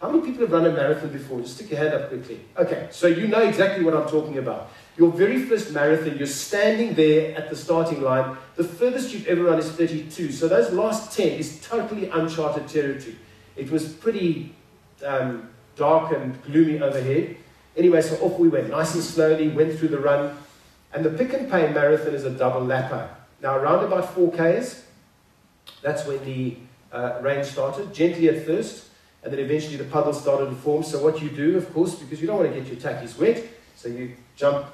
How many people have run a marathon before? Just stick your hand up quickly. Okay, so you know exactly what I'm talking about. Your very first marathon, you're standing there at the starting line. The furthest you've ever run is 32. So those last 10 is totally uncharted territory. It was pretty um, dark and gloomy overhead. Anyway, so off we went, nice and slowly, went through the run. And the Pick and Pay Marathon is a double lapper. Now, around about 4Ks, that's when the uh, rain started, gently at first, and then eventually the puddles started to form. So what you do, of course, because you don't want to get your tackies wet, so you jump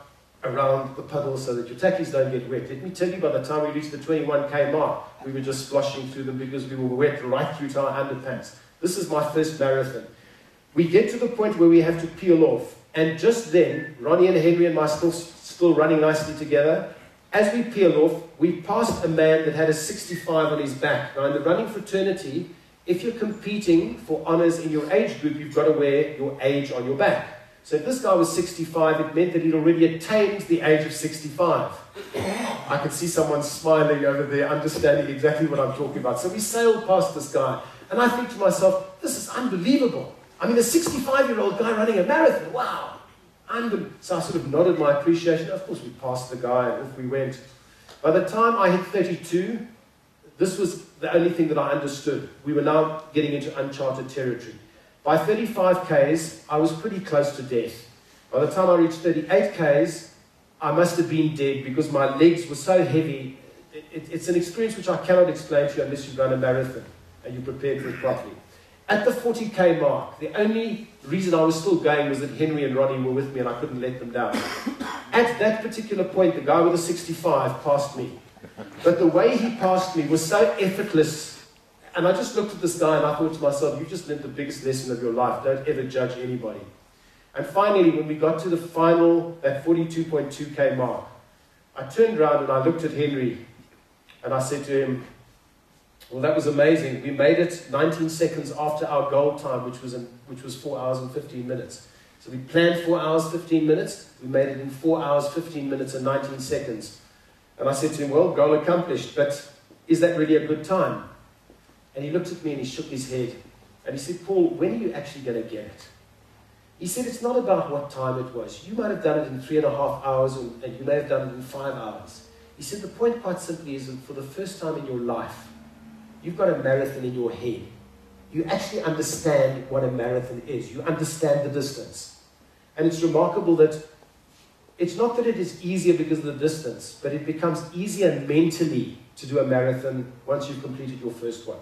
around the puddles so that your tackies don't get wet. Let me tell you, by the time we reached the 21k mark, we were just sploshing through them because we were wet right through to our underpants. This is my first marathon. We get to the point where we have to peel off, and just then, Ronnie and Henry and I still still running nicely together. As we peel off, we passed a man that had a 65 on his back. Now, in the running fraternity, if you're competing for honors in your age group, you've got to wear your age on your back. So if this guy was 65, it meant that he'd already attained the age of 65. I could see someone smiling over there, understanding exactly what I'm talking about. So we sailed past this guy, and I think to myself, this is unbelievable. I mean, a 65 year old guy running a marathon, wow. And so I sort of nodded my appreciation. Of course, we passed the guy, and off we went. By the time I hit 32, this was the only thing that I understood. We were now getting into uncharted territory. By 35 Ks, I was pretty close to death. By the time I reached 38 Ks, I must have been dead because my legs were so heavy. It, it, it's an experience which I cannot explain to you unless you've run a marathon and you prepared for it properly. At the 40k mark, the only reason I was still going was that Henry and Ronnie were with me and I couldn't let them down. At that particular point, the guy with the 65 passed me. But the way he passed me was so effortless and I just looked at this guy and I thought to myself, you just learned the biggest lesson of your life. Don't ever judge anybody. And finally, when we got to the final, that 42.2k mark, I turned around and I looked at Henry and I said to him, Well, that was amazing. We made it 19 seconds after our goal time, which was, in, which was 4 hours and 15 minutes. So we planned 4 hours, 15 minutes. We made it in 4 hours, 15 minutes, and 19 seconds. And I said to him, Well, goal accomplished, but is that really a good time? And he looked at me and he shook his head. And he said, Paul, when are you actually going to get it? He said, It's not about what time it was. You might have done it in three and a half hours, and you may have done it in five hours. He said, The point, quite simply, is that for the first time in your life, you've got a marathon in your head. You actually understand what a marathon is, you understand the distance. And it's remarkable that it's not that it is easier because of the distance, but it becomes easier mentally to do a marathon once you've completed your first one.